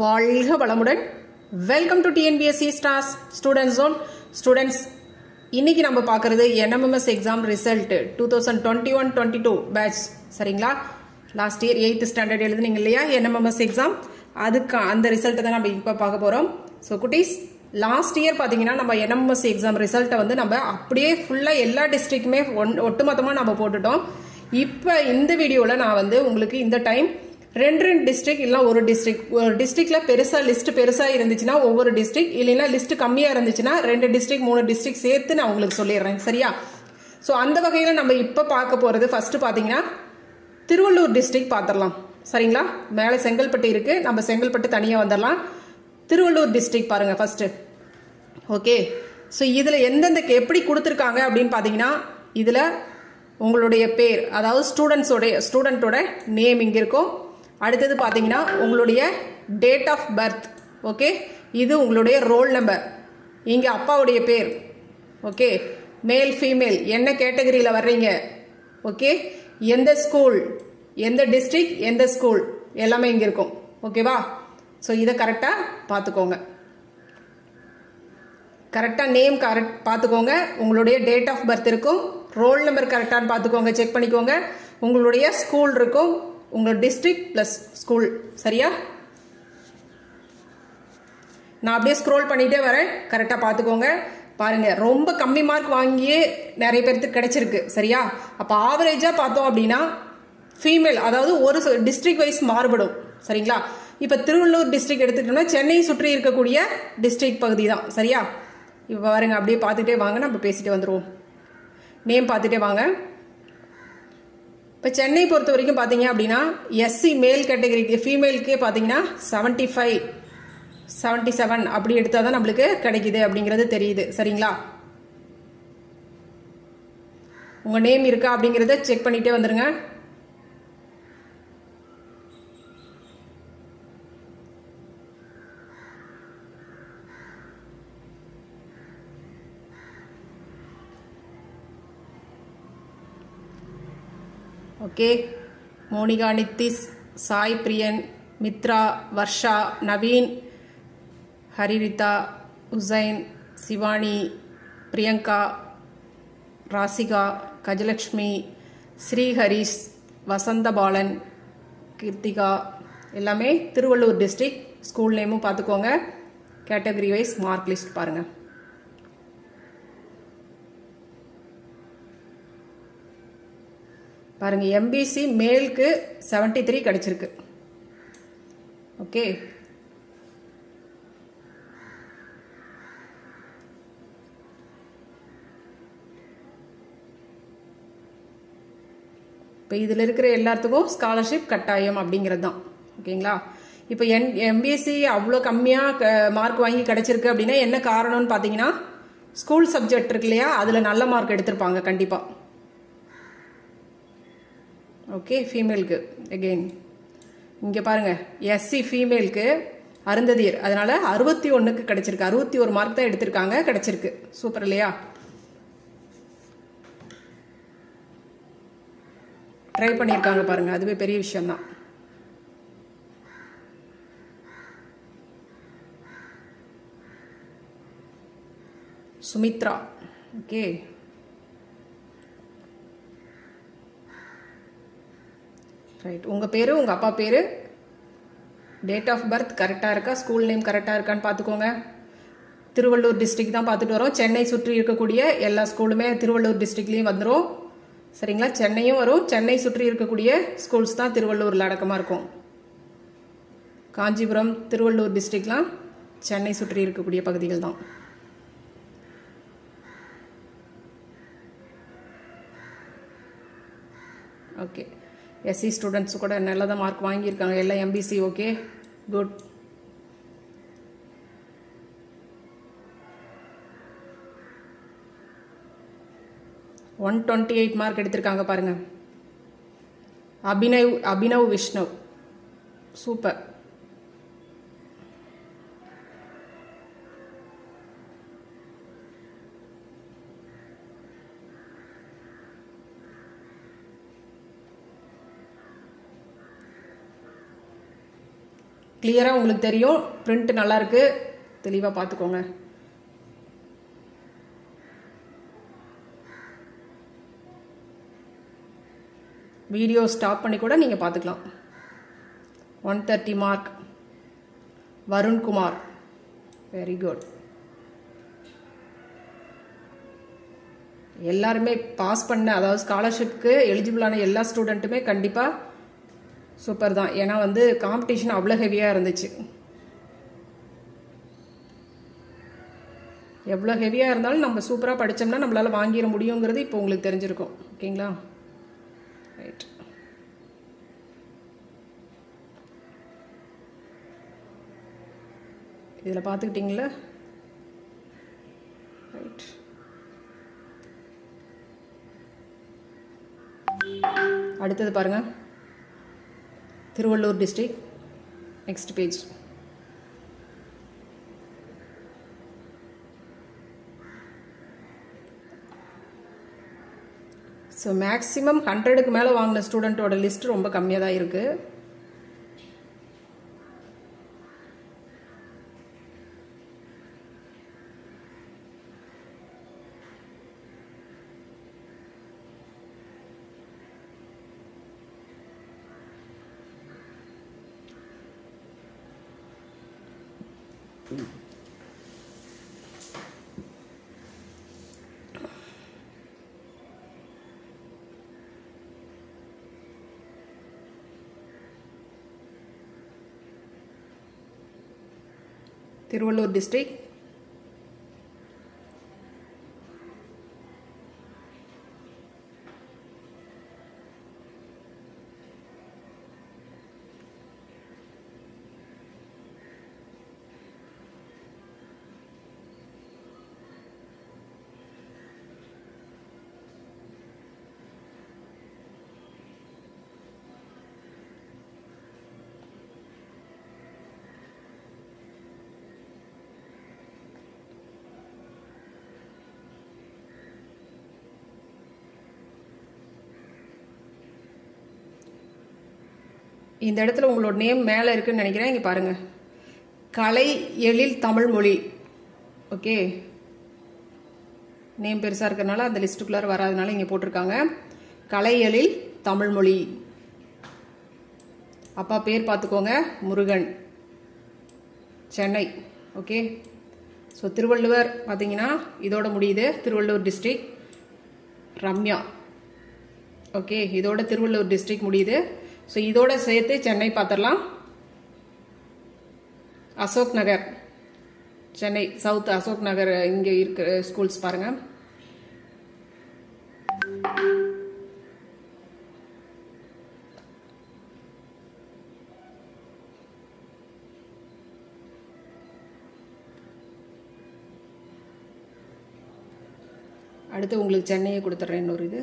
வாழ்க வளமுடன். Welcome to TNPSC stars student zone students இன்னைக்கு நம்ம பார்க்கறது NMMS exam result two thousand twenty one twenty two batch சரிங்களா? லாஸ்ட் இயர் எயித்து ஸ்டாண்டர்ட் எழுதுனீங்க இல்லையா? என்எம்எம்எஸ் எக்ஸாம் அதுக்கு அந்த ரிசல்ட்டை தான் நம்ம இப்போ பார்க்க போகிறோம் ஸோ குட்டீஸ் லாஸ்ட் இயர் பார்த்தீங்கன்னா நம்ம என்எம்எஸ் எக்ஸாம் ரிசல்ட்டை வந்து நம்ம அப்படியே ஃபுல்லாக எல்லா டிஸ்ட்ரிக்ட்டுமே ஒன் ஒட்டுமொத்தமாக நம்ம போட்டுட்டோம். இப்போ இந்த வீடியோவில் நான் வந்து உங்களுக்கு இந்த டைம் ரெண்டு ரெண்டு டிஸ்ட்ரிக்ட் இல்லை ஒரு டிஸ்ட்ரிக்ட் ஒரு டிஸ்ட்ரிக்ட்ல பெருசாக லிஸ்ட் பெருசாக இருந்துச்சுன்னா ஒவ்வொரு டிஸ்ட்ரிக்ட் இல்லைன்னா லிஸ்ட் கம்மியாக இருந்துச்சுன்னா ரெண்டு டிஸ்ட்ரிக்ட் மூணு டிஸ்ட்ரிக்ட் சேர்த்து நான் உங்களுக்கு சொல்லிடுறேன். சரியா? ஸோ அந்த வகையில் நம்ம இப்போ பார்க்க போகிறது ஃபஸ்ட்டு பார்த்தீங்கன்னா திருவள்ளூர் டிஸ்ட்ரிக்ட் பார்த்துடலாம். சரிங்களா? மேலே செங்கல்பட்டு இருக்குது நம்ம செங்கல்பட்டு தனியாக வந்துடலாம். திருவள்ளூர் டிஸ்ட்ரிக்ட் பாருங்கள் ஃபஸ்ட்டு ஓகே ஸோ இதில் எந்தெந்த எப்படி கொடுத்துருக்காங்க அப்படின்னு பார்த்தீங்கன்னா இதில் உங்களுடைய பேர் அதாவது ஸ்டூடெண்ட்ஸோடைய ஸ்டூடெண்ட்டோட நேம் இங்கே இருக்கும். அடுத்தது பார்த்தீங்கன்னா உங்களுடைய டேட் ஆஃப் பர்த் ஓகே இது உங்களுடைய ரோல் நம்பர் இங்கே அப்பாவுடைய பேர் ஓகே மேல் ஃபீமேல் என்ன கேட்டகரியில் வர்றீங்க ஓகே எந்த ஸ்கூல் எந்த டிஸ்ட்ரிக்ட் எந்த ஸ்கூல் எல்லாமே இங்கே இருக்கும் ஓகேவா ஸோ இதை கரெக்டாக பார்த்துக்கோங்க கரெக்டாக நேம் கரெக்ட் பார்த்துக்கோங்க உங்களுடைய டேட் ஆஃப் பர்த் இருக்கும். ரோல் நம்பர் கரெக்டானு பார்த்துக்கோங்க செக் பண்ணிக்கோங்க. உங்களுடைய ஸ்கூல் இருக்கும். உங்களோட டிஸ்ட்ரிக்ட் ப்ளஸ் ஸ்கூல் சரியா? நான் அப்படியே ஸ்க்ரோல் பண்ணிகிட்டே வரேன். கரெக்டாக பார்த்துக்கோங்க. பாருங்க ரொம்ப கம்மி மார்க் வாங்கியே நிறைய பேர்த்துக்கு கிடைச்சிருக்கு. சரியா? அப்போ ஆவரேஜாக பார்த்தோம் அப்படின்னா ஃபீமேல் அதாவது ஒரு டிஸ்ட்ரிக்ட் வைஸ் மாறுபடும். சரிங்களா? இப்போ திருவள்ளூர் டிஸ்ட்ரிக்ட் எடுத்துக்கிட்டோம்னா சென்னை சுற்றி இருக்கக்கூடிய டிஸ்ட்ரிக்ட் பகுதி தான். சரியா? இப்போ பாருங்க அப்படியே பார்த்துட்டே வாங்க. நம்ம பேசிட்டு வந்துடுவோம் நேம் பார்த்துட்டே வாங்க. இப்போ சென்னை பொறுத்த வரைக்கும் பார்த்தீங்க அப்படின்னா எஸ்சி மேல் கேட்டகரிக்கு ஃபீமேலுக்கு பார்த்தீங்கன்னா செவன்ட்டி ஃபைவ் செவன்ட்டி செவன் அப்படி எடுத்தால் தான் நம்மளுக்கு கிடைக்குது அப்படிங்கிறது தெரியுது. சரிங்களா? உங்கள் நேம் இருக்கா அப்படிங்கிறத செக் பண்ணிகிட்டே வந்துடுங்க ஓகே. மோனிகா நித்திஸ் சாய் பிரியன் மித்ரா வர்ஷா நவீன் ஹரிரிதா உசைன் சிவானி பிரியங்கா ராசிகா கஜலக்ஷ்மி ஸ்ரீஹரிஷ் வசந்தபாலன் கீர்த்திகா. எல்லாமே திருவள்ளூர் டிஸ்ட்ரிக்ட் ஸ்கூல் நேமும் பார்த்துக்கோங்க. கேட்டகரி வைஸ் மார்க் லிஸ்ட் பாருங்கள் பாருங்க எம்பிசி மேலுக்கு செவன்டி த்ரீ கிடைச்சிருக்கு. ஓகே இப்போ இதில் இருக்கிற எல்லாத்துக்கும் ஸ்காலர்ஷிப் கட்டாயம் அப்படிங்கிறது தான் ஓகேங்களா? இப்போ என் எம்பிஎஸ்சி அவ்வளோ கம்மியாக மார்க் வாங்கி கிடச்சிருக்கு அப்படின்னா என்ன காரணம்னு பார்த்தீங்கன்னா ஸ்கூல் சப்ஜெக்ட் இருக்கு இல்லையா? அதில் நல்ல மார்க் எடுத்திருப்பாங்க கண்டிப்பாக ஓகே ஃபீமேலுக்கு எகெயின் இங்கே பாருங்கள் எஸ்சி ஃபீமேலுக்கு அருந்ததியர். அதனால் அறுபத்தி ஒன்றுக்கு கிடச்சிருக்கு. அறுபத்தி ஒரு மார்க் தான் எடுத்திருக்காங்க. கிடச்சிருக்கு. சூப்பர் இல்லையா? ட்ரை பண்ணியிருக்காங்க பாருங்கள் அதுவே பெரிய விஷயம்தான். சுமித்ரா. ஓகே ரைட் உங்கள் பேர் உங்கள் அப்பா பேர்? டேட் ஆஃப் பர்த் கரெக்டாக இருக்கா? ஸ்கூல் நேம் கரெக்டாக இருக்கான்னு பார்த்துக்கோங்க திருவள்ளூர் டிஸ்ட்ரிக் தான் பார்த்துட்டு வரோம். சென்னை சுற்றி இருக்கக்கூடிய எல்லா ஸ்கூலுமே திருவள்ளூர் டிஸ்ட்ரிக்ட்லேயும் வந்துடும் சரிங்களா? சென்னையும் வரும். சென்னை சுற்றி இருக்கக்கூடிய ஸ்கூல்ஸ் தான் திருவள்ளூரில் அடக்கமாக இருக்கும். காஞ்சிபுரம் திருவள்ளூர் டிஸ்ட்ரிக்ட்லாம் சென்னை சுற்றி இருக்கக்கூடிய பகுதிகள் தான். ஓகே எஸ்சி ஸ்டூடெண்ட்ஸ் கூட நல்லதாக மார்க் வாங்கியிருக்காங்க. எல்லாம் MBC okay good one twenty eight mark எடுத்திருக்காங்க பாருங்கள் அபினவ் அபினவ் விஷ்ணவ். சூப்பர். கிளியராக உங்களுக்கு தெரியும். பிரிண்ட் நல்லா இருக்கு தெளிவாக பார்த்துக்கோங்க வீடியோ ஸ்டாப் பண்ணி கூட நீங்கள் பார்த்துக்கலாம் one thirty mark Varunkumar very good எல்லாருமே பாஸ் பண்ண அதாவது ஸ்காலர்ஷிப்க்கு எலிஜிபிளான எல்லா ஸ்டூடெண்ட்டுமே கண்டிப்பாக சூப்பர் தான். ஏன்னா வந்து காம்படிஷன் அவ்வளோ ஹெவியாக இருந்துச்சு. எவ்வளோ ஹெவியாக இருந்தாலும் நம்ம சூப்பராக படித்தோம்னா நம்மளால் வாங்கிட முடியுங்கிறது இப்போ உங்களுக்கு தெரிஞ்சிருக்கும். ஓகேங்களா ரைட் இதில் பார்த்துக்கிட்டிங்களா? ரைட் அடுத்தது பாருங்கள் Thiruvallur district next page so maximum ஹண்ட்ரடுக்கு மேலே வாங்கின ஸ்டூடெண்ட்டோட லிஸ்ட் ரொம்ப கம்மியாக தான் இருக்குது திருவள்ளூர் டிஸ்ட்ரிக்ட் இந்த இடத்துல உங்களோட நேம் மேலே இருக்குன்னு நினைக்கிறேன். இங்கே பாருங்கள் கலை எழில் தமிழ் மொழி. ஓகே நேம் பெருசாக இருக்கிறனால அந்த லிஸ்ட்டுக்குள்ளார வராதனால இங்கே போட்டிருக்காங்க. கலை எழில் தமிழ் மொழி. அப்பா பேர் பார்த்துக்கோங்க. முருகன். சென்னை. ஓகே ஸோ திருவள்ளுவர் பார்த்தீங்கன்னா இதோட முடியுது. திருவள்ளூர் டிஸ்ட்ரிக்ட் ரம்யா. ஓகே இதோட திருவள்ளூர் டிஸ்ட்ரிக்ட் முடியுது. ஸோ இதோட சேர்த்து சென்னை பார்த்துடலாம். அசோக் நகர். சென்னை சவுத் அசோக் நகர் இங்கே இருக்கிற ஸ்கூல்ஸ் பாருங்கள் அடுத்து உங்களுக்கு சென்னையை கொடுத்துட்றேன் இன்னொரு இது.